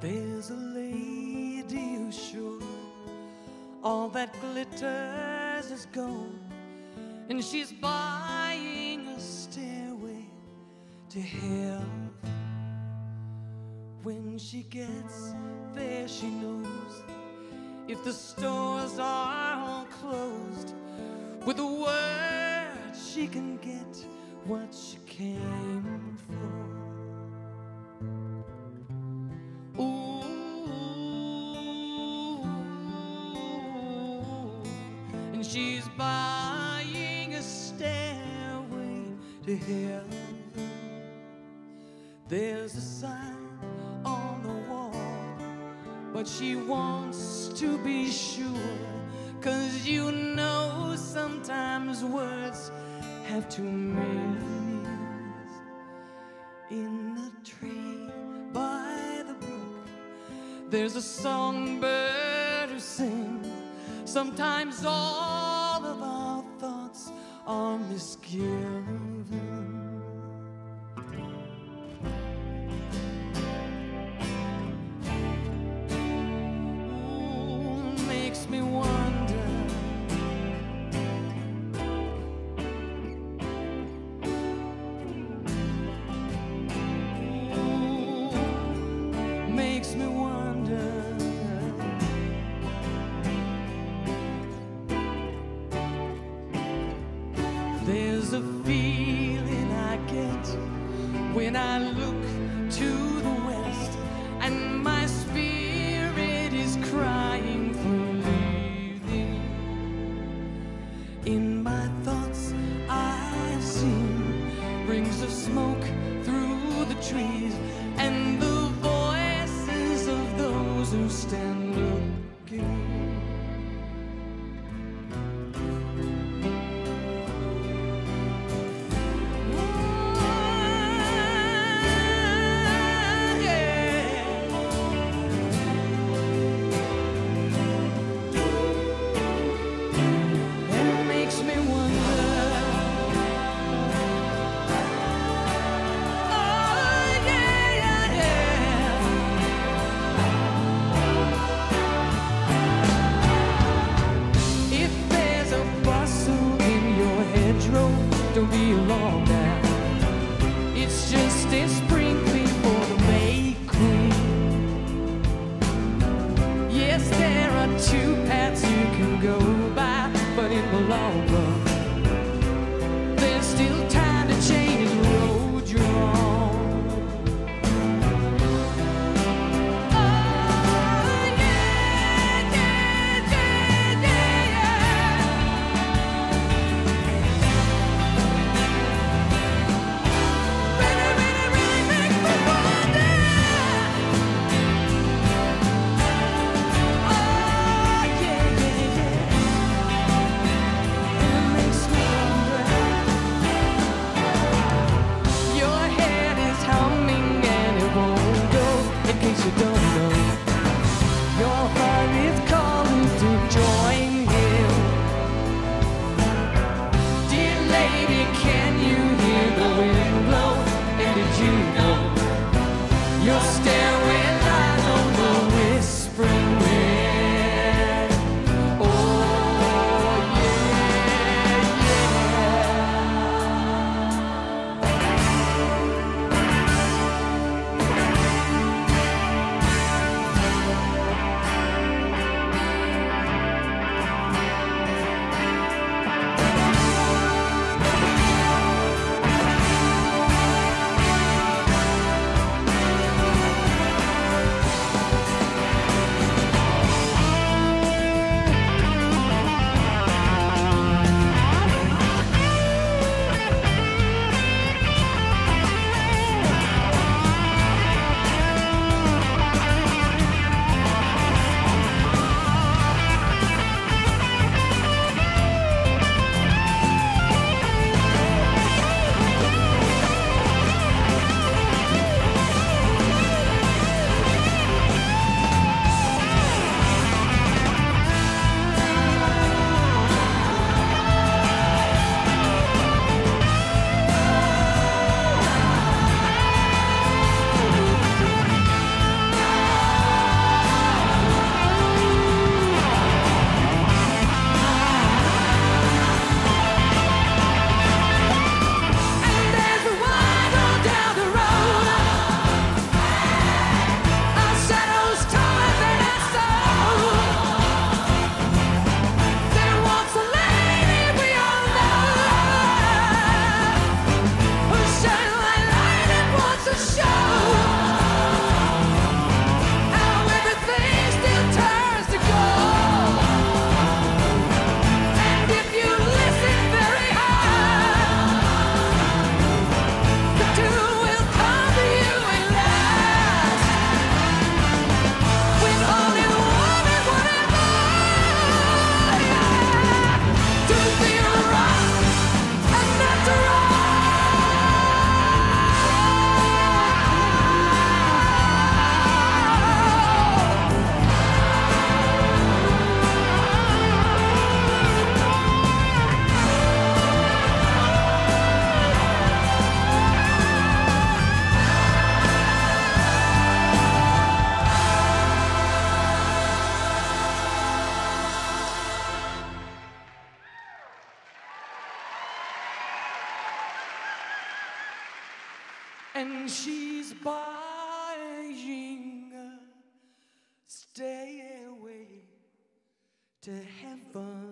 There's a lady who's sure all that glitters is gold, and she's buying a stairway to hell. When she gets there, she knows if the stores are all closed, with a word she can get what she came for. To heaven. There's a sign on the wall, but she wants to be sure. Cause you know sometimes words have two meanings. In a tree by the brook, there's a songbird who sings. Sometimes all of our thoughts are misgiven. There's a feeling I get when I look to the west, and my spirit is crying for leaving. In my thoughts, I've seen rings of smoke through the trees, and the voices of those who stand looking. Hedgerow, don't be alarmed now. It's just a sprinkling for the May Queen. Yes, there are two paths you can go by, but in the long run, and she's buying a stairway to heaven.